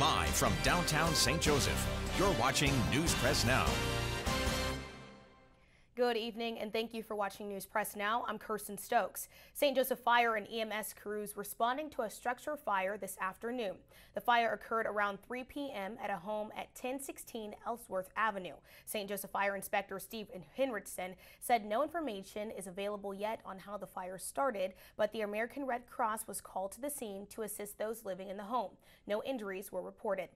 Live from downtown St. Joseph, you're watching News Press Now. Good evening and thank you for watching News Press Now. I'm Kirsten Stokes. St. Joseph Fire and EMS crews responding to a structure fire this afternoon. The fire occurred around 3 p.m. at a home at 1016 Ellsworth Avenue. St. Joseph Fire Inspector Steve Henrichsen said no information is available yet on how the fire started, but the American Red Cross was called to the scene to assist those living in the home. No injuries were reported.